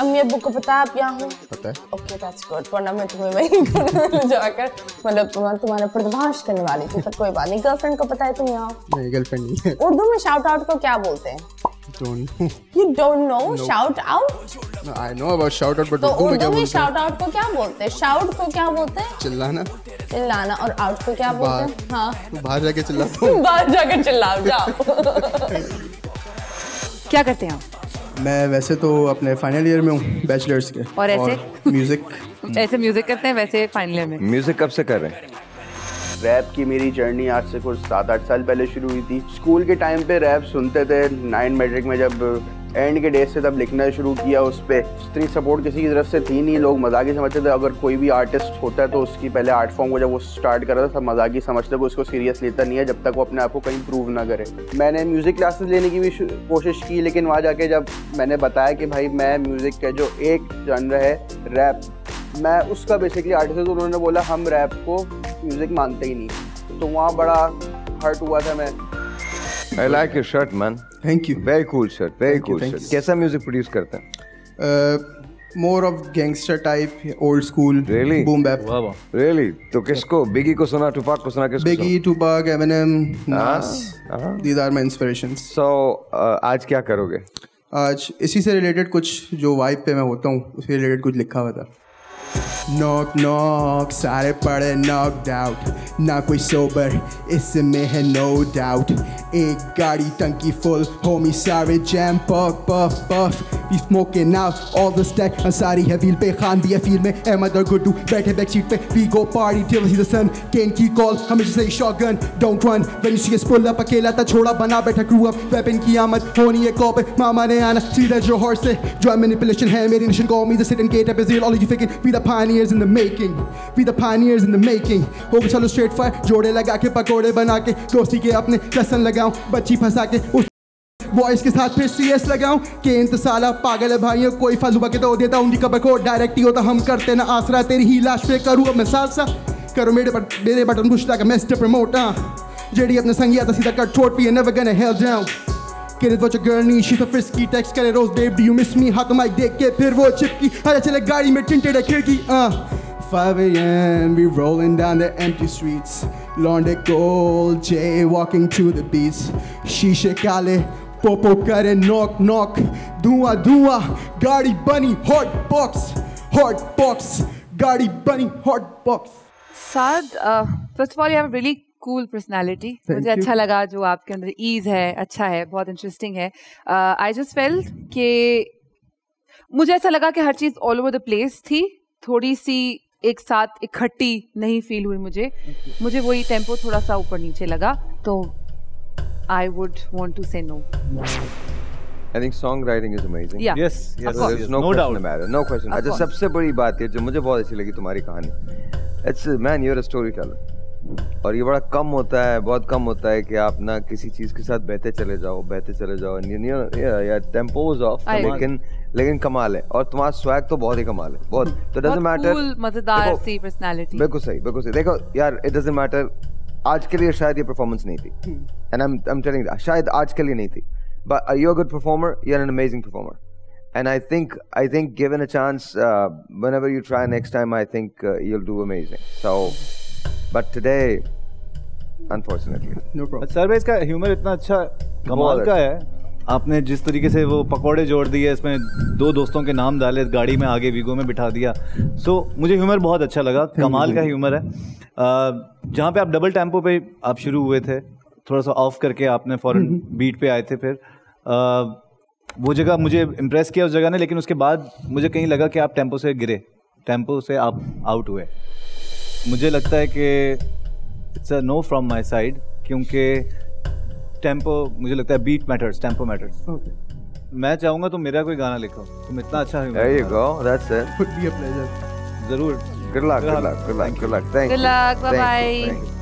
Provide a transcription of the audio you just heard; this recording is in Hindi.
अम्मी अब्बू को पता है आप यहाँ हो? पता है। ओके दैट्स गुड वरना मैं तुम्हें वहीं जाकर मतलब तुम्हारा तुम्हारा पर्दाफाश करने वाली थी पर कोई बात नहीं। गर्लफ्रेंड को पता है तुम यहाँ हो? मेरी गर्लफ्रेंड नहीं है। उर्दू में शाउट आउट को क्या बोलते हैं? Don't know you don't know shout out I know about shout out but Urdu में क्या उर्दू में बोलते हैं? शाउट आउट को क्या बोलते हैं? शाउट को क्या बोलते हैं? चिल्लाना। चिल्लाना। और आउट को क्या बोलते हैं? हाँ। बाहर जाके चिल्ला तो बाहर जाकर चिल्लाओ जाओ। क्या करते हैं आप? मैं वैसे तो अपने फाइनल ईयर में हूँ बैचलर्स के। और ऐसे? म्यूज़िक ऐसे म्यूज़िक करते हैं वैसे फाइनल ईयर में? म्यूज़िक कब से कर रहे हैं? रैप की मेरी जर्नी आज से कुछ सात आठ साल पहले शुरू हुई थी। स्कूल के टाइम पे रैप सुनते थे नाइन मैट्रिक में जब एंड के डेज़ से तब लिखना शुरू किया उस पर इतनी सपोर्ट किसी की तरफ़ से थी नहीं, लोग मज़ाक ही समझते थे। अगर कोई भी आर्टिस्ट होता है तो उसकी पहले आर्ट फॉर्म को जब वो स्टार्ट कर रहा था सब मज़ाक ही समझते कोई उसको सीरियस लेता नहीं है जब तक वो अपने आप को कहीं प्रूव ना करे। मैंने म्यूज़िक क्लासेस लेने की भी कोशिश की, लेकिन वहाँ जाके जब मैंने बताया कि भाई मैं म्यूज़िक का जो एक जनर है रैप मैं उसका बेसिकली आर्टिस्ट है तो उन्होंने बोला, हम रैप को म्यूज़िक मानते ही नहीं। तो वहाँ बड़ा हर्ट हुआ था मैं। I like your shirt man thank you very cool shirt very Thank cool you, thank you. कैसा म्यूज़िक प्रोड्यूस करते हैं? More of gangster type old school Really? Boom bap वाह वाह। रियली तो किसको? बिगी को सुना टुपाक को सुना किसको बिगी टूपाक एमिनेम नास हाँ। These are my inspirations so आज क्या करोगे? आज इसी से रिलेटेड कुछ जो वाइब पे मैं होता हूँ उससे रिलेटेड कुछ लिखा हुआ था। नॉक नॉक सारे पड़े नॉक आउट ना कोई सोबर इसमें है नो डाउट एक गाड़ी टंकी फुल होमी सारे jam puff puff puff we smoking out all the stack Ansari है व्हील पे खान भी है फील में अहमद और गुड्डू बैठे बैक सीट पे we go party till see the sun king की कॉल हमेशा से shotgun don't run when see us pull up अकेला था छोड़ा बना बैठा क्रू अप वेपन की आमद होनी है कॉप मामा ने आना सीधा जो हॉर्स से जो मैनिपुलेशन है मेरी Neesham call me the sit and get up is all you thinking we the pioneers in the making. We the pioneers in the making. हो चलो स्ट्रेट फायर जोड़े लगा के पकोड़े बना के दोस्ती के अपने लसन लगाऊँ बच्ची फंसा के उस बॉयज़ के साथ फिर सीरियस लगाऊँ। के इंतसाला तो पागल है भाइयों कोई फलबा के तो देता हूँ। उनकी कबको डायरेक्ट ही होता हम करते ना आसरा। तेरी ही लाश पे करूँ अब मैं सालसा। करो मेरे बट मेरे बटन कुछ लगा मैं स्टे प्रमोट हाँ जेडी अपने संगीत सीधा कट छोट पी है नेवर गन हेल जाऊँ वो चगरनी शी तो फिर स्की टेक्स करे रोज babe do you miss me हाथ माइक देख के फिर वो चिपकी। अरे चले गाड़ी में टिंटेड है खिड़की हाँ। 5 a.m. We rolling down the empty streets. Lawn gold, Jay walking to the beats. Shisha Kale, popo करे knock knock. धुआँ धुआँ. गाड़ी बनी hot box hot box. गाड़ी बनी hot box. Saad first of all you have really cool personality मुझे you. अच्छा लगा जो आपके अंदर ईज है अच्छा है बहुत इंटरेस्टिंग है. आई जस्ट फेल्ट कि मुझे ऐसा लगा कि हर चीज़ ऑल ओवर द प्लेस थी. थोड़ी सी एक साथ इकट्ठी नहीं फील हुई मुझे. मुझे वही टेंपो थोड़ा सा ऊपर नीचे लगा तो I would want to say no I think song writing is amazing या yes yes There's no, no question doubt about it. No question. अच्छा. सबसे बड़ी बात है जो मुझे बहुत अच्छी लगी तुम्हारी कहानी। It's man you're a story teller और ये बड़ा कम होता है बहुत कम होता है कि आप ना किसी चीज़ के साथ बहते चले जाओ बहते चले जाओ। या टेम्पोज ऑफ़ लेकिन लेकिन कमाल है। और तुम्हारा स्वैग तो बहुत ही कमाल है बहुत। तो डजंट मैटर मज़ेदार सी पर्सनालिटी बिल्कुल सही बिल्कुल सही। देखो यार इट डजंट मैटर आज के लिए शायद ये परफॉर्मेंस नहीं थी। एंड आई एम टेलिंग शायद आज के लिए नहीं थी। But are you good performer you are an amazing performer and I think I think given a chance one ever you try next time I think you do amazing so but today unfortunately no problem sir इसका ह्यूमर इतना अच्छा कमाल का है। आपने जिस तरीके से वो पकौड़े जोड़ दिए इसमें दो दोस्तों के नाम डाले गाड़ी में आगे वीगो में बिठा दिया। सो so, मुझे ह्यूमर बहुत अच्छा लगा कमाल का ह्यूमर है। जहाँ पे आप डबल टेंपो पे आप शुरू हुए थे थोड़ा सा ऑफ़ करके आपने फॉरन बीट पे आए थे फिर। अ, वो जगह मुझे इम्प्रेस किया उस जगह ने लेकिन उसके बाद मुझे कहीं लगा कि आप टेंपो से गिरे टेंपो से आप आउट हुए। मुझे लगता है कि it's a no from my side क्योंकि टेंपो मुझे लगता है बीट मैटर्स टेंपो मैटर्स। मैं चाहूँगा तुम मेरा कोई गाना लिखो। तुम इतना अच्छा you go that's it be a pleasure ज़रूर। Good luck good luck good luck thank you good luck bye bye